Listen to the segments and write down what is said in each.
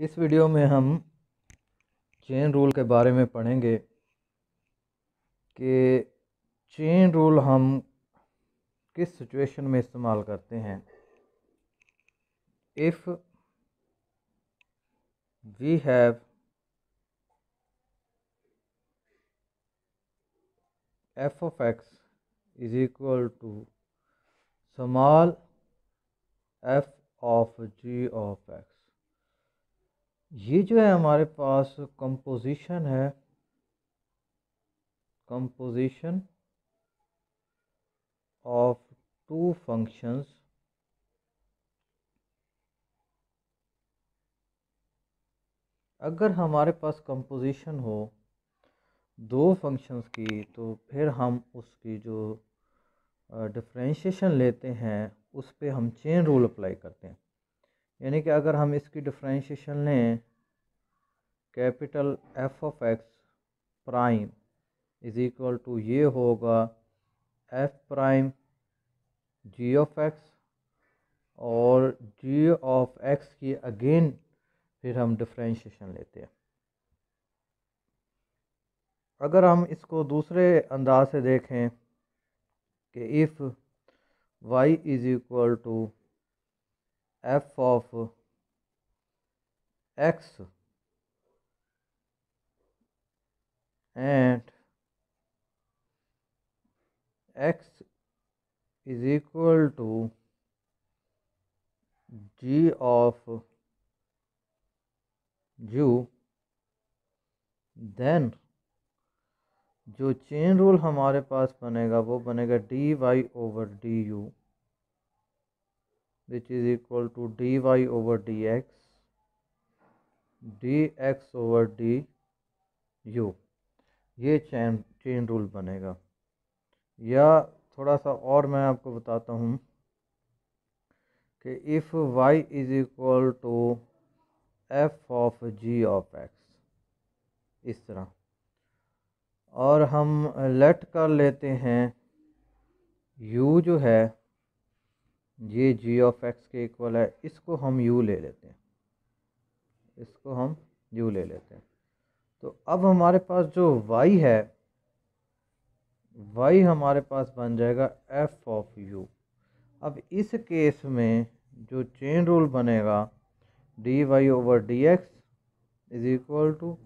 इस वीडियो में हम चेन रूल के बारे में पढ़ेंगे कि चेन रूल हम किस सिचुएशन में इस्तेमाल करते हैं। If we have F of X is equal to small F of G of X ये जो है हमारे पास कंपोजिशन है। कंपोजिशन ऑफ़ टू फ़ंक्शंस अगर हमारे पास कंपोजिशन हो दो फ़ंक्शंस की तो फिर हम उसकी जो डिफ्रेंशिएशन लेते हैं, उस पर हम चेन रूल अप्लाई करते हैं। यानी कि अगर हम इसकी डिफ्रेंशिएशन लें capital F of X prime is equal to ये होगा F prime G of X और जी ऑफ़ एक्स की अगेन फिर हम डिफ्रेंशिएशन लेते हैं। अगर हम इसको दूसरे अंदाज से देखें कि if Y is equal to F of X and X is equal to G of U then जो चेन रूल हमारे पास बनेगा वो बनेगा D Y over D U to D Y over D X D X over D U chain chain rule बनेगा। या थोड़ा सा और मैं आपको बताता हूँ कि if Y is equal to F of G of X इस तरह। और हम लेट कर लेते हैं, u जो है ये जी ऑफ़ एक्स के इक्वल है, इसको हम यू ले लेते हैं। इसको हम यू ले लेते हैं। तो अब हमारे पास जो वाई है वाई हमारे पास बन जाएगा एफ़ ऑफ़ यू अब इस केस में जो चेन रूल बनेगा D Y over D X is equal to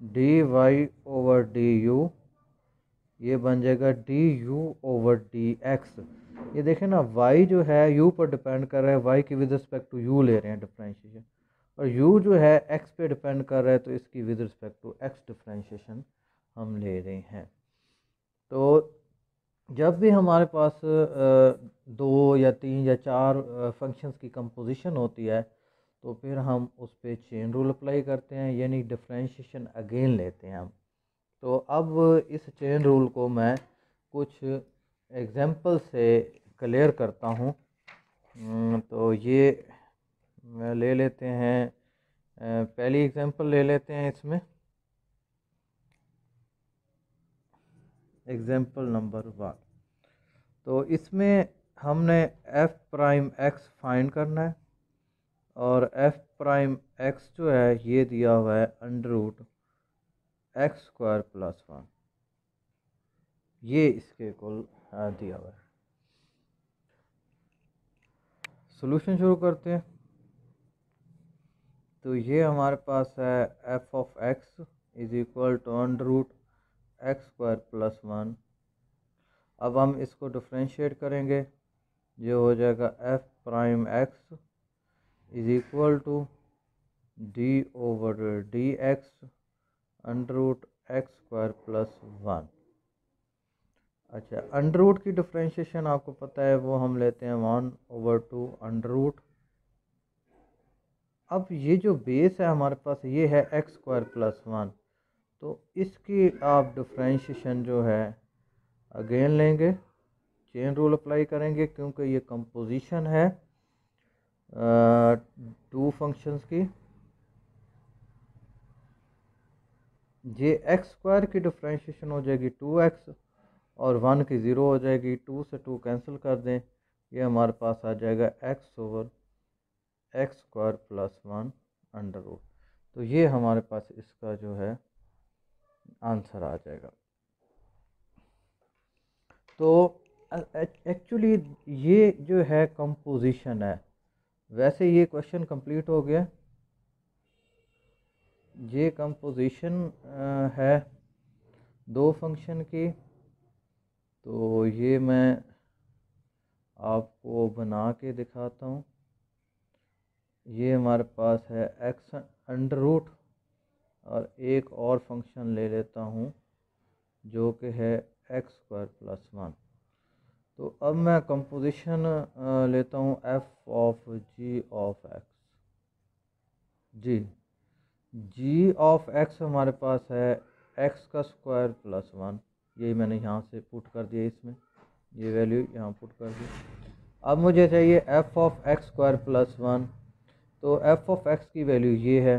D Y over D U ये बन जाएगा D U over D X ये देखें ना वाई जो है यू पर डिपेंड कर रहा है वाई की विद रिस्पेक्ट टू यू ले रहे हैं डिफ्रेंशिएशन और यू जो है एक्स पे डिपेंड कर रहा है तो इसकी with respect to X differentiation हम ले रहे हैं. तो जब भी हमारे पास दो या तीन या चार फ़ंक्शंस की कंपोजिशन होती है तो फिर हम उस पर चेन रूल अप्लाई करते हैं, यानी डिफ्रेंशिएशन अगेन लेते हैं हम. तो अब इस चेन रूल को मैं कुछ एग्जांपल से क्लियर करता हूँ। तो ये ले लेते हैं पहली एग्जांपल ले लेते हैं इसमें। Example number one. तो इसमें हमने एफ़ प्राइम एक्स फाइंड करना है और एफ़ प्राइम एक्स जो है, ये दिया हुआ है under root X square plus one. ये इसके कुल दिया हुआ है। सॉल्यूशन शुरू करते हैं। तो ये हमारे पास है F of X is equal to under root X square plus one अब हम इसको डिफ्रेंशिएट करेंगे। ये हो जाएगा F prime X is equal to D over D X under root X square plus one अच्छा अंडर रूट की differentiation आपको पता है, वो हम लेते हैं one over two under root अब ये जो बेस है हमारे पास, ये है एक्स स्क्वायर प्लस वन तो इसकी आप डिफ्रेंशिएशन जो है अगेन लेंगे चेन रूल अप्लाई करेंगे, क्योंकि ये कंपोजिशन है टू फ़ंक्शंस की. जे एक्स स्क्वायर की डिफ्रेंशिएशन हो जाएगी टू एक्स और वन की ज़ीरो हो जाएगी, टू से टू कैंसिल कर दें। ये हमारे पास आ जाएगा X over X square plus one under root तो ये हमारे पास इसका जो है आंसर आ जाएगा। तो एक्चुअली ये जो है कंपोजिशन है। वैसे ये क्वेश्चन कंप्लीट हो गया। ये कंपोजिशन है दो फ़ंक्शन की। तो ये मैं आपको बना के दिखाता हूँ। ये हमारे पास है एक्स अंडर रूट और एक और फ़ंक्शन ले लेता हूँ, जो कि है एक्स स्क्वायर प्लस वन तो अब मैं कंपोजिशन लेता हूँ F of G of X G. G of X हमारे पास है एक्स का स्क्वायर प्लस वन यही मैंने यहाँ से पुट कर दिया इसमें। ये वैल्यू यहाँ पुट कर दी। अब मुझे चाहिए F of X square plus one तो एफ़ ऑफ़ एक्स की वैल्यू ये है।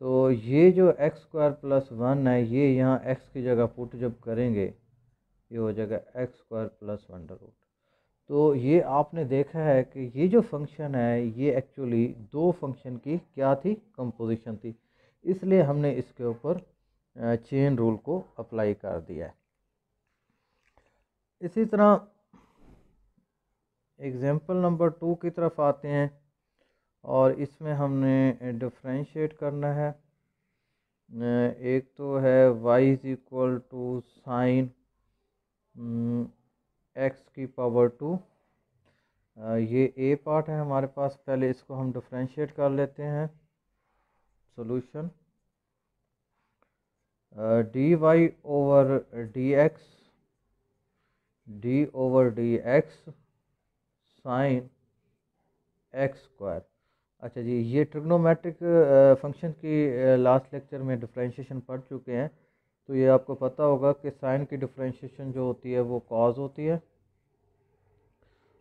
तो ये जो एक्स स्क्वायर प्लस वन है, ये यहाँ एक्स की जगह पुट जब करेंगे, ये हो जाएगा X square plus one root तो ये आपने देखा है कि ये जो फ़ंक्शन है, ये एक्चुअली दो फ़ंक्शन की क्या थी? कंपोजिशन थी। इसलिए हमने इसके ऊपर चेन रूल को अप्लाई कर दिया है। इसी तरह एग्ज़ाम्पल नंबर टू की तरफ़ आते हैं और इसमें हमने डिफ्रेंशिएट करना है। एक तो है Y is equal to sine X की पावर टू ये ए पार्ट है हमारे पास, पहले इसको हम डिफ्रेंशिएट कर लेते हैं। Solution D Y over D X, D over D X sine X square. अच्छा जी, ये ट्रिग्नोमेट्रिक फ़ंक्शन की लास्ट लेक्चर में डिफ्रेंशिएशन पढ़ चुके हैं तो ये आपको पता होगा कि साइन की डिफ्रेंशिएशन जो होती है वो कॉज होती है।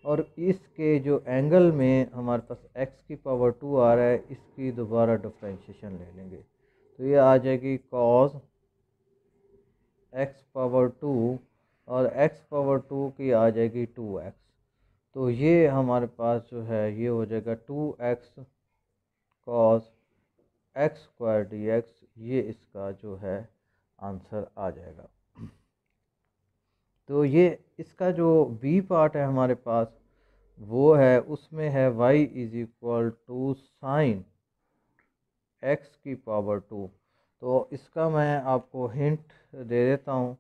और इसके जो एंगल में हमारे पास एक्स की पावर टू आ रहा है, इसकी दोबारा डिफ्रेंशिएशन ले लेंगे। तो ये आ जाएगी कॉज एक्स पावर टू और एक्स पावर टू की आ जाएगी टू एक्स तो ये हमारे पास जो है, ये हो जाएगा two X cos X square D X ये इसका जो है आंसर आ जाएगा। तो ये इसका जो बी पार्ट है हमारे पास, वो है, उसमें है Y is equal to sine X की पावर टू तो इसका मैं आपको हिंट दे देता हूँ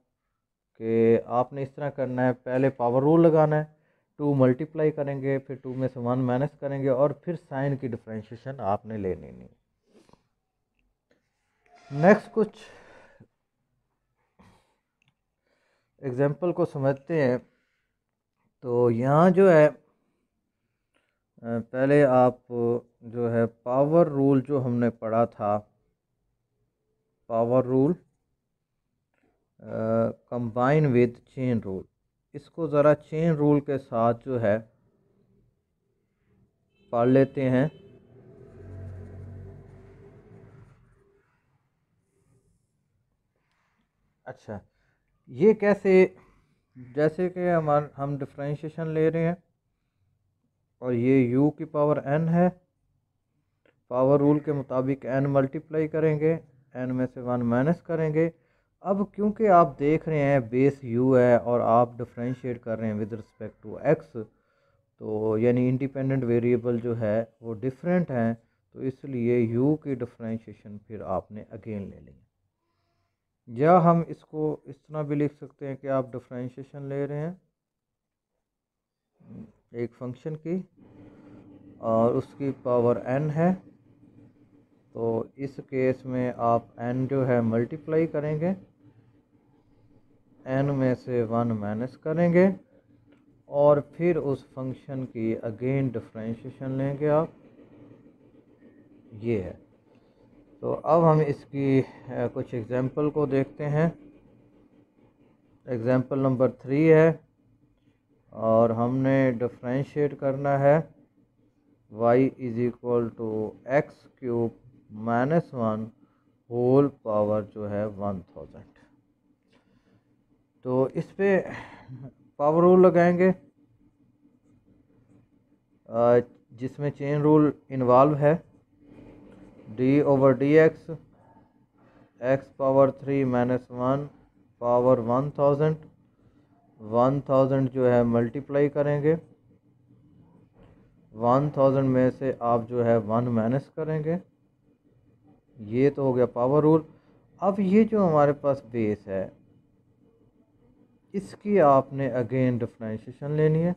कि आपने इस तरह करना है। पहले पावर रूल लगाना है टू मल्टीप्लाई करेंगे, फिर टू में से वन माइनस करेंगे और फिर साइन की डिफ्रेंशिएशन आपने लेनी नहीं। नेक्स्ट कुछ एग्ज़ाम्पल को समझते हैं। तो यहाँ जो है पहले आप जो है पावर रूल जो हमने पढ़ा था power rule combine with chain rule इसको ज़रा चेन रूल के साथ जो है, पढ़ लेते हैं। अच्छा ये कैसे, जैसे कि हमार, हम डिफ्रेंशिएशन ले रहे हैं, और ये u की पावर n है पावर रूल के मुताबिक n मल्टीप्लाई करेंगे। N में से वन माइनस करेंगे। अब क्योंकि आप देख रहे हैं बेस यू है और आप डिफ्रेंशिएट कर रहे हैं विद रिस्पेक्ट टू एक्स तो यानी इंडिपेंडेंट वेरिएबल जो है वो डिफरेंट हैं तो इसलिए यू की डिफ्रेंशिएशन फिर आपने अगेन ले लेंगे या हम इसको इस तरह भी लिख सकते हैं कि आप डिफ्रेंशिएशन ले रहे हैं, एक फ़ंक्शन की, और उसकी पावर एन है। तो इस केस में आप एन जो है मल्टीप्लाई करेंगे। एन में से वन माइनस करेंगे और फिर उस फ़ंक्शन की अगेन डिफ्रेंशिएशन लेंगे आप। ये है। तो अब हम इसकी कुछ एग्जांपल को देखते हैं। एग्जांपल नंबर थ्री है और हमने डिफ्रेंशिएट करना है। y is equal to X cube minus one whole power जो है वन थाउज़ेंड तो इस पर पावर रूल लगाएँगे। जिसमें चेन रूल इन्वॉल्व है। D over D X X power three minus one power one thousand one thousand जो है मल्टीप्लाई करेंगे। वन थाउज़ेंड में से आप जो है वन माइनस करेंगे। ये तो हो गया पावर रूल अब ये जो हमारे पास बेस है, इसकी आपने अगेन डिफ्रेंशिएशन लेनी है।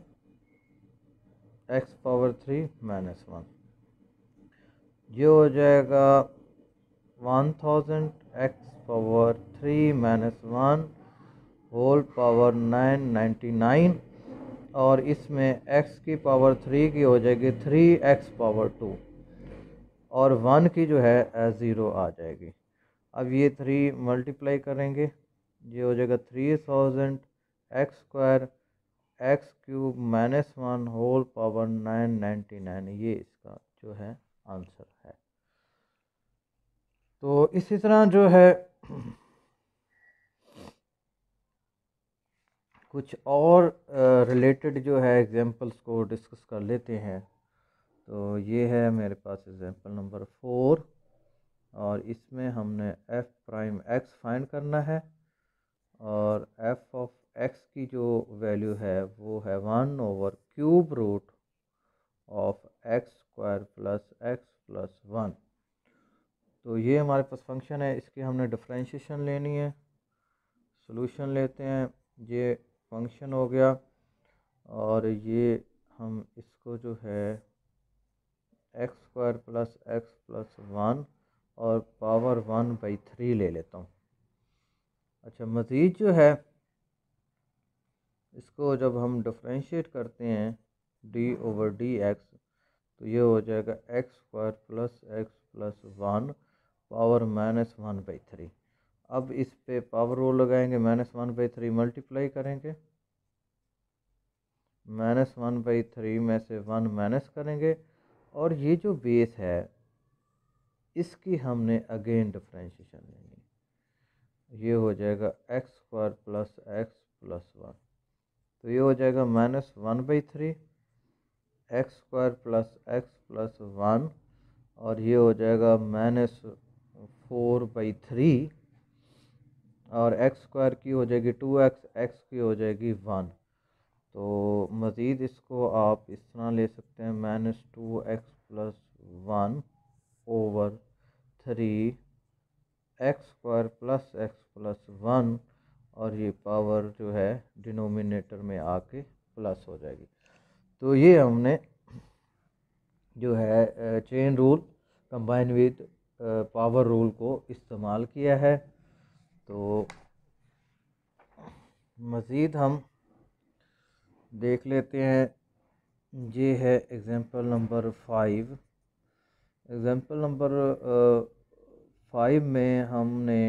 X power three minus one ये हो जाएगा one thousand X power three minus one whole power nine ninety nine और इसमें एक्स की पावर थ्री की हो जाएगी थ्री एक्स पावर टू और वन की जो है ज़ीरो आ जाएगी। अब ये थ्री मल्टीप्लाई करेंगे, ये हो जाएगा three thousand X square X cube minus one whole power nine ninety nine ये इसका जो है आंसर है। तो इसी तरह जो है, कुछ और रिलेटेड जो है एग्जांपल्स को डिस्कस कर लेते हैं। तो ये है मेरे पास एग्जांपल नंबर फोर और इसमें हमने एफ़ प्राइम एक्स फाइंड करना है और एफ़ ऑफ़ एक्स की जो वैल्यू है वो है one over cube root of X square plus X plus one तो ये हमारे पास फ़ंक्शन है, इसकी हमने डिफ्रेंशिएशन लेनी है। सोल्यूशन लेते हैं, ये फ़ंक्शन हो गया और ये हम इसको जो है square plus X plus one और पावर वन बाई थ्री ले लेता हूँ। अच्छा मज़ीद जो है, इसको जब हम डिफ्रेंशिएट करते हैं डी ओवर डी एक्स तो ये हो जाएगा X square plus X plus one power minus one by three अब इस पे पावर रोल लगाएँगे minus one by three multiply करेंगे। माइनस वन बाई थ्री में से वन माइनस करेंगे। और ये जो बेस है, इसकी हमने अगेन डिफ्रेंशिएशन लेनी ये हो जाएगा X square plus X plus one तो ये हो जाएगा minus one by three X square plus X plus one और ये हो जाएगा माइनस फोर बाई थ्री और एक्स स्क्वायर की हो जाएगी टू एक्स एक्स की हो जाएगी वन तो मज़ीद इसको आप इस तरह ले सकते हैं minus two X plus one over three X square plus X plus one और ये पावर जो है डिनोमिनेटर में आके प्लस हो जाएगी। तो ये हमने जो है chain rule combine with power rule को इस्तेमाल किया है। तो मज़ीद हम देख लेते हैं। ये है example number five example number five में हमने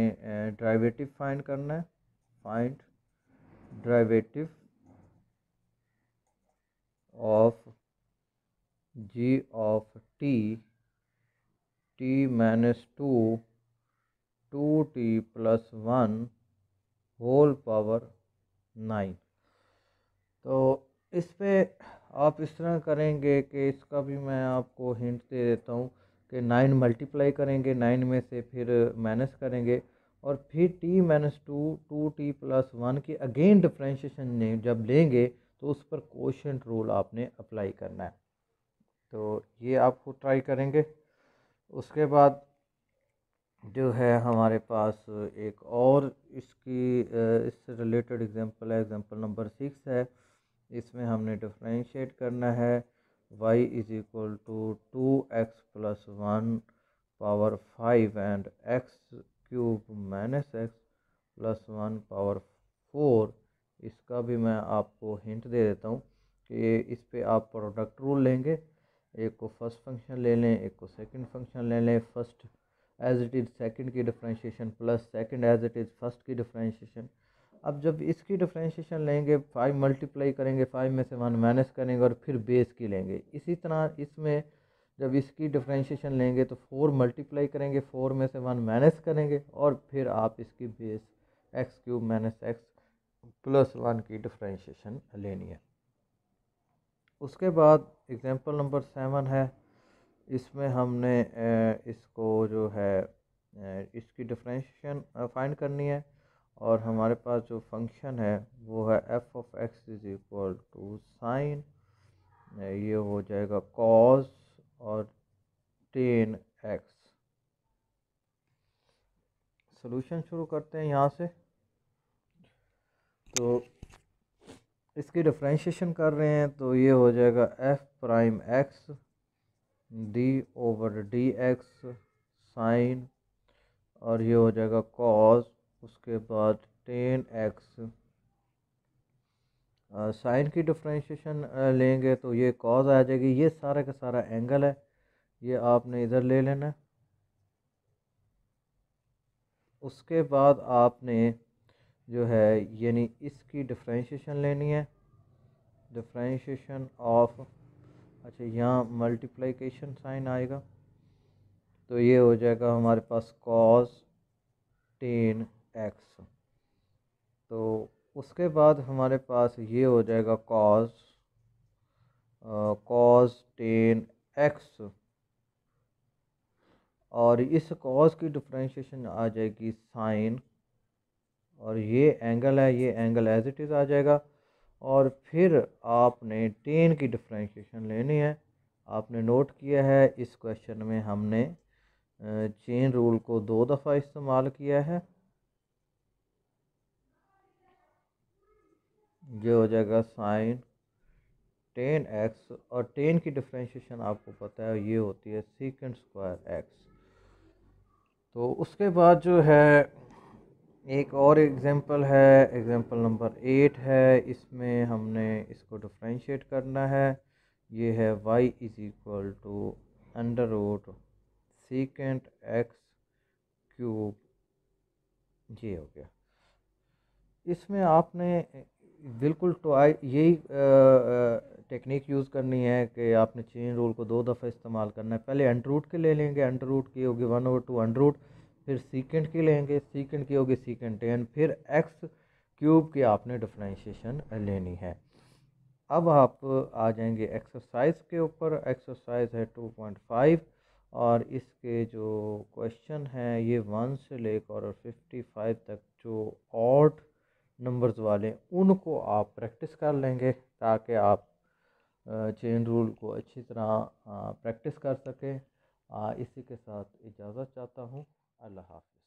ड्राइवेटिव फाइंड करना है। Find derivative of G of T T minus two two T plus one whole power nine तो इस पर आप इस तरह करेंगे कि इसका भी मैं आपको हिंट दे देता हूँ कि नाइन मल्टीप्लाई करेंगे नाइन में से फिर माइनस करेंगे और फिर T minus two two T plus one की अगेन डिफ्रेंशिएशन जब लेंगे तो उस पर कोशेंट रूल आपने अप्लाई करना है। तो ये आपको ट्राई करेंगे। उसके बाद जो है हमारे पास एक और इसकी इससे रिलेटेड एग्जांपल है एग्जांपल नंबर सिक्स है। इसमें हमने डिफ्रेंशिएट करना है, y is equal to two x plus one power five and x cube minus x plus one power four इसका भी मैं आपको हिंट दे देता हूँ कि इस पे आप प्रोडक्ट रूल लेंगे, एक को फ़र्स्ट फ़ंक्शन ले लें, एक को सेकंड फ़ंक्शन ले लें first as it is second की differentiation plus second as it is first की डिफ्रेंशिएशन अब जब इसकी डिफ्रेंशिएशन लेंगे फाइव मल्टीप्लाई करेंगे फाइव में से वन माइनस करेंगे और फिर बेस की लेंगे। इसी तरह इसमें जब इसकी डिफ्रेंशिएशन लेंगे तो फोर मल्टीप्लाई करेंगे फोर में से वन माइनस करेंगे और फिर आप इसकी base x cube minus x plus one की डिफ्रेंशिएशन लेनी है। उसके बाद एग्ज़ाम्पल नंबर सेवन है। इसमें हमने इसको जो है इसकी डिफ्रेंशिएशन फाइंड करनी है। और हमारे पास जो फ़ंक्शन है, वो है f of x is equal to sine ये हो जाएगा कॉस और टेन एक्स सोल्यूशन शुरू करते हैं यहाँ से। तो इसकी डिफ्रेंशिएशन कर रहे हैं तो ये हो जाएगा f prime x d over d x sine और ये हो जाएगा कॉस उसके बाद टेन एक्स साइन की डिफ्रेंशिएशन लेंगे तो ये कॉज आ जाएगी। ये सारा का सारा एंगल है। ये आपने इधर ले लेना। उसके बाद आपने जो है, यानी इसकी डिफ्रेंशिएशन लेनी है। डिफ्रेंशिएशन ऑफ़ अच्छा यहाँ मल्टीप्लिकेशन साइन आएगा। तो ये हो जाएगा हमारे पास कॉस टेन एक्स तो उसके बाद हमारे पास ये हो जाएगा कॉज कॉज टेन एक्स और इस कॉज की डिफ्रेंशिएशन आ जाएगी साइन और ये एंगल है, ये एंगल एज इट इज़ आ जाएगा। और फिर आपने टेन की डिफ्रेंशिएशन लेनी है। आपने नोट किया है, इस क्वेश्चन में हमने चेन रूल को दो दफ़ा इस्तेमाल किया है। ये हो जाएगा साइन टेन एक्स और टेन की डिफ्रेंशिएशन आपको पता है, ये होती है सीकेंड स्क्वायर एक्स तो उसके बाद जो है, एक और एग्जांपल है एग्जांपल नंबर एट है, इसमें हमने इसको डिफ्रेंशिएट करना है। ये है y is equal to under root secant x cube ये हो गया। इसमें आपने बिल्कुल तो यही टेक्निक यूज़ करनी है कि आपने चेन रूल को दो दफ़ा इस्तेमाल करना है। पहले अंडर रूट के ले लेंगे अंडर रूट की होगी one over two under root फिर सीकेंड की लेंगे सीकेंड की होगी सीकेंड टेन फिर एक्स क्यूब की आपने डिफ्रेंशिएशन लेनी है। अब आप आ जाएँगे एक्सरसाइज के ऊपर एक्सरसाइज है टू पॉइंट फाइव और इसके जो क्वेश्चन हैं, ये वन से लेकर और फिफ्टी फाइव तक जो ऑट नंबर्स वाले, उनको आप प्रैक्टिस कर लेंगे ताकि आप चेन रूल को अच्छी तरह प्रैक्टिस कर सकें। इसी के साथ इजाज़त चाहता हूँ। अल्लाह हाफ़